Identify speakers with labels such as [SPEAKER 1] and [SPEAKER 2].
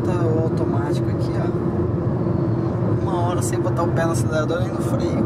[SPEAKER 1] bota o automático aqui, ó. Uma hora sem botar o pé no acelerador nem no freio.